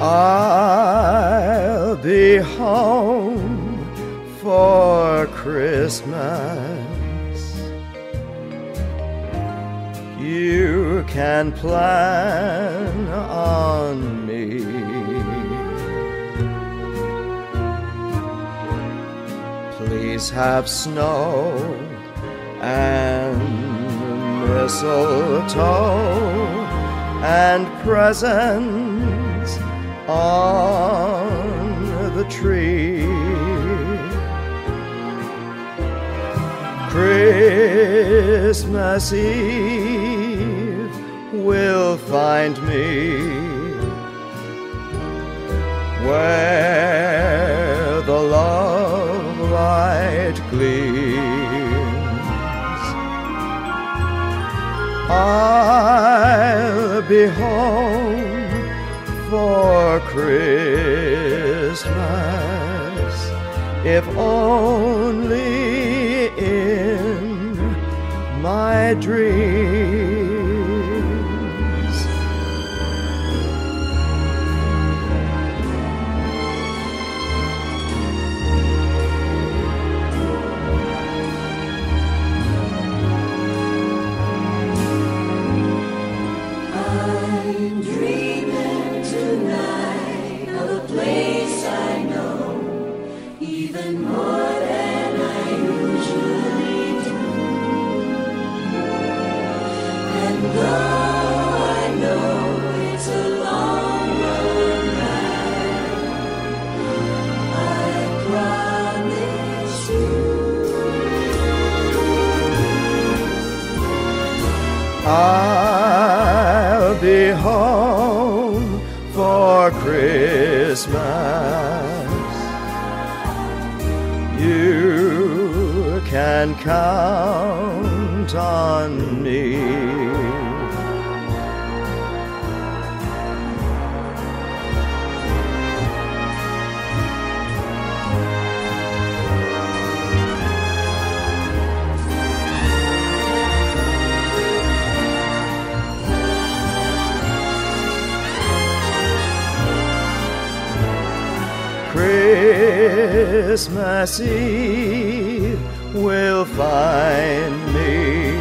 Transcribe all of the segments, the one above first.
I'll be home for Christmas. You can plan on me. Please have snow and mistletoe and presents on the tree. Christmas Eve will find me where the love light gleams. I'll be home Christmas if only in my dreams. I'll be home for Christmas. You can count on me. Christmas Eve will find me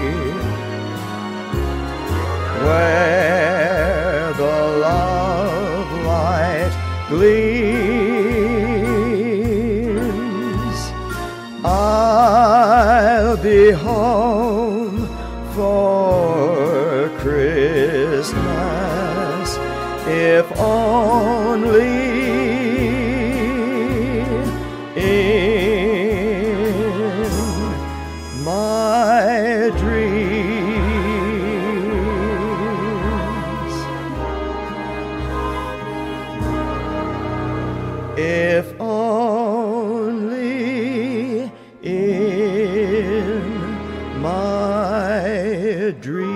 where the love light gleams. I'll be home for Christmas if only my dreams. If only in my dreams.